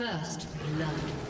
First blood.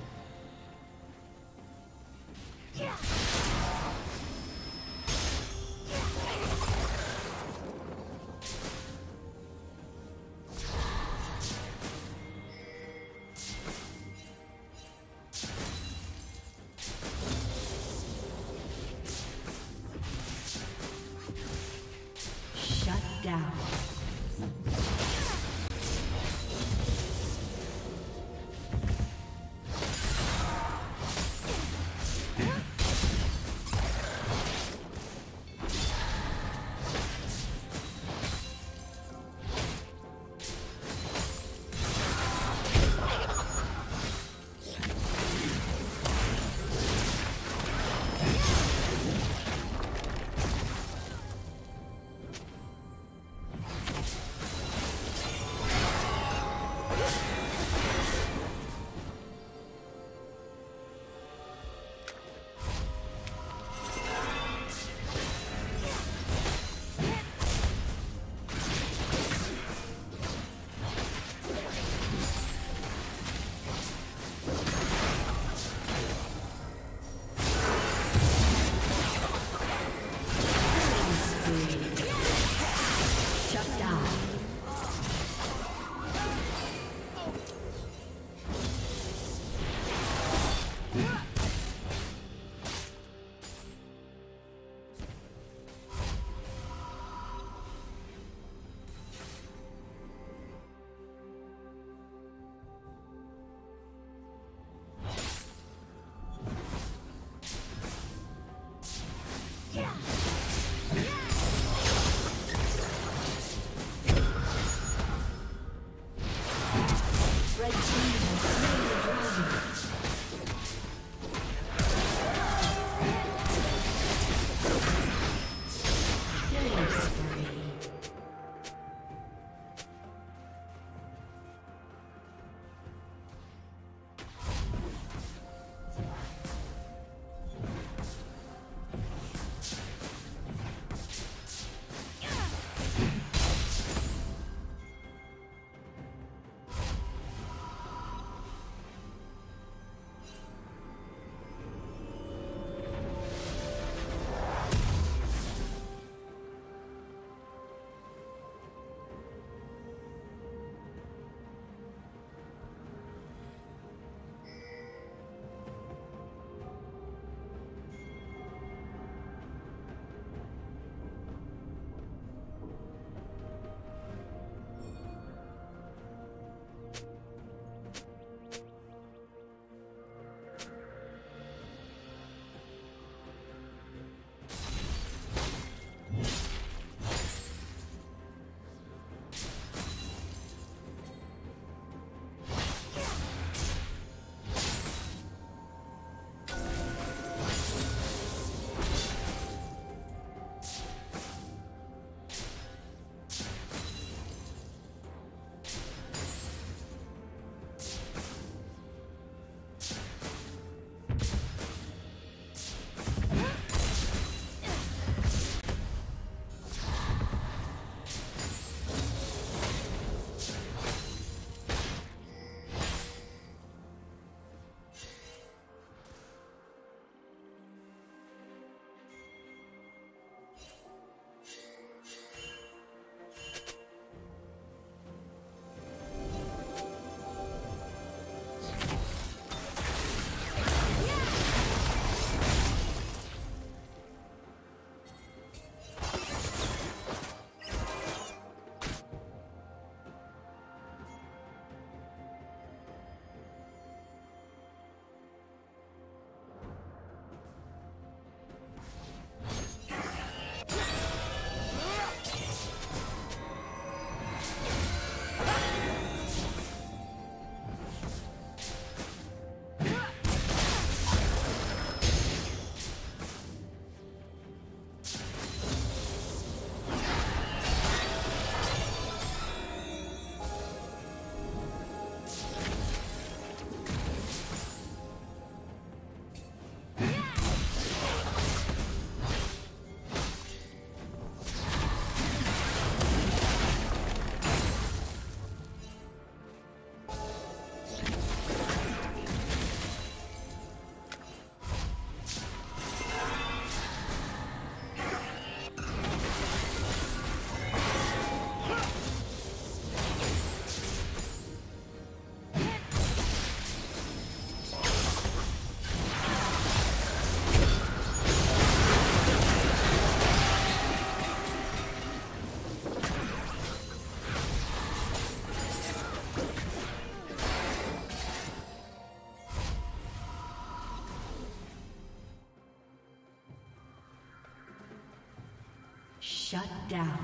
Shut down.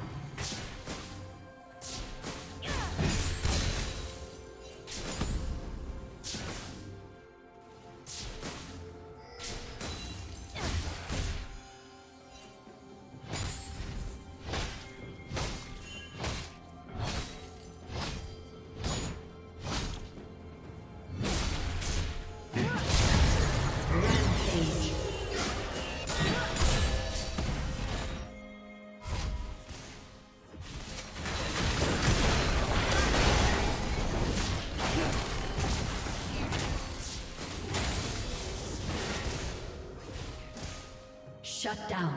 Shut down.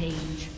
Rampage.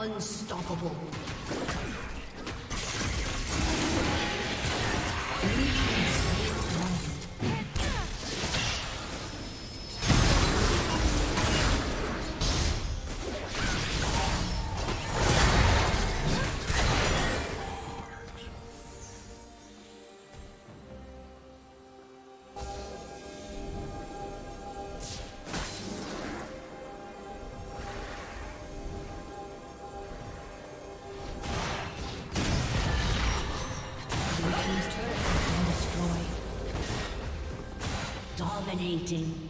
Unstoppable. Dominating.